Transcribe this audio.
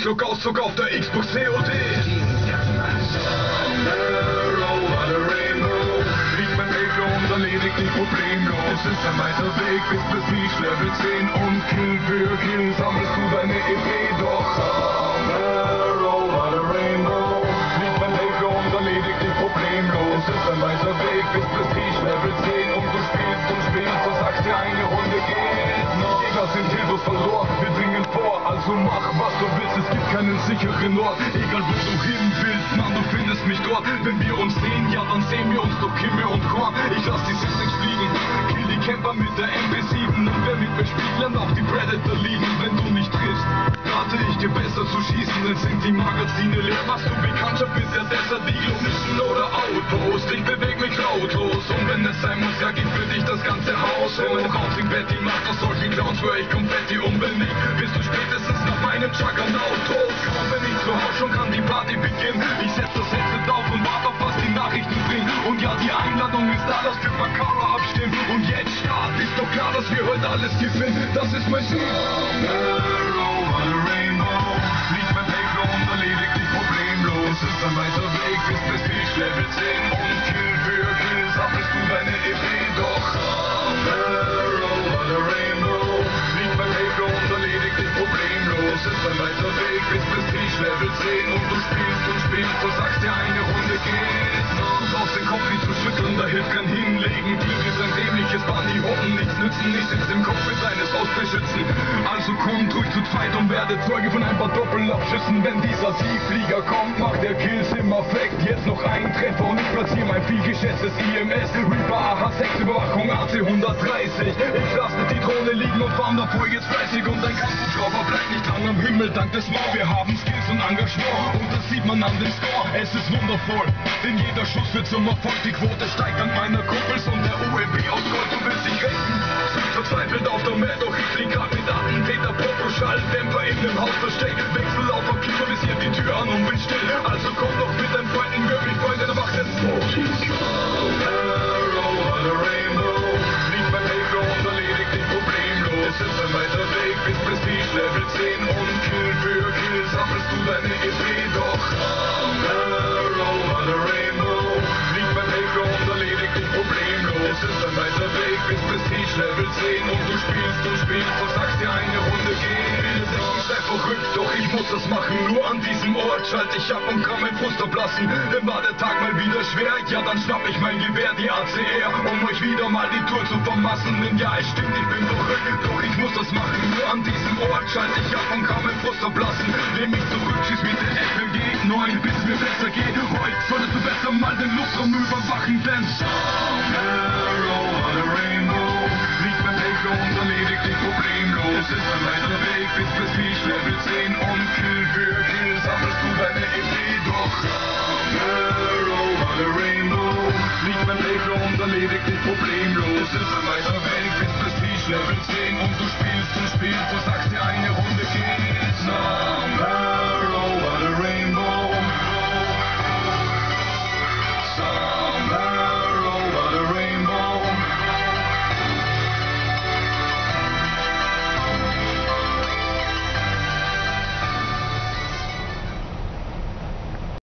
Backlog Auszug auf der Xbox COD. erledigt problemlos. Es ist ein weiter Weg bis Prestige Level 10 und Kill für Kill sammelst du deine EP doch. Liegt mein und problemlos. Es ist ein weiter Weg bis Prestige Level 10 und du spielst und spielst und sagst dir eine Runde geht noch. Gegner sind hilflos verloren, wir dringen vor, also mach was du willst, keinen sicheren Ort. Egal wo du hin willst, Mann, du findest mich dort. Wenn wir uns sehen, ja dann sehen wir uns doch Kimme und Korn. Ich lass die Siblings fliegen, kill die Camper mit der MP7 und wer mit mir spielt, lernt auch die Predator lieben, wenn du nicht triffst. Rate ich dir besser zu schießen, dann sind die Magazine leer. Machst du Bekanntschaft mit der Desert Eagle Mission oder Outpost? Ich beweg mich lautlos und wenn es sein muss, ja gib für dich das ganze Haus. Wenn mein Rautzing Betty macht aus solchen Clowns, schwör ich Konfetti und wenn nicht, bist du spätestens nach meinem Juggernaut tot. Party beginnen. Ich setz das Headset auf und warte auf was die Nachrichten bringen. Und ja, die Einladung ist da, dass wir Makara abstimmen. Und jetzt Start, ist doch klar, dass wir heute alles gewinnen. Das ist mein Ziel. Arrow, rainbow. Level 10 und du spielst und spielst und sagst dir eine Runde geht noch. Aus den Kopf nicht zu schütteln, da hilft kein Hinlegen. Glück ist ein dämliches Bunny, Hoppen nichts nützen. Ich sitz im Kopf mit deines Haus beschützen. Also kommt ruhig zu zweit und werde Zeuge von ein paar Doppelabschüssen. Wenn dieser Siegflieger kommt, macht der Kills im Affekt. Jetzt noch ein Treffer und ich platziere mein vielgeschätztes IMS. Reaper AH6 Überwachung AC 130. Ich lasse die Drohne liegen und fahren davor jetzt fleißig und ein Kampfhubschrauber bleibt am Himmel dank des Mau. Wir haben Skills und Engagement und das sieht man an dem Score. Es ist wundervoll, denn jeder Schuss wird zum Erfolg. Die Quote steigt dank meiner Kumpels und der OEB aus Gold. Du willst dich retten, sind verzweifelt auf der Mad, doch ich flieg grad mit Attentäter, Protoschall, Dämpfer in dem Haus versteckt. Wechsel auf Papier, visiert die Tür an und bin still. Also komm doch mit deinen Freunden, wirklich Freunde, dann mach jetzt Arrow, Weg bis Prestige Level 10 und du spielst und spielst und sagst dir eine Runde geht. Sei verrückt, doch ich muss das machen. Nur an diesem Ort schalte ich ab und kann mein Frust ablassen. Denn war der Tag mal wieder schwer, ja dann schnapp ich mein Gewehr, die ACR, um euch wieder mal die Tour zu vermassen. Denn ja, es stimmt, ich bin verrückt, doch ich muss das machen. Nur an diesem Ort schalte ich ab und kann mein Frust ablassen. Nehm mich zurück, schieß mit der FMG 9, bis mir besser geht. Heute solltest du besser mal den Luftraum überwachen, denn Arrow, Level 10 und Kill für Kill sammelst du deine EP doch. What a rainbow. Liegt beim Payflow und erledigt dich problemlos. Es ist ein weiter Weg bis Prestige Level 10 und du spielst und spielst und sagst dir ein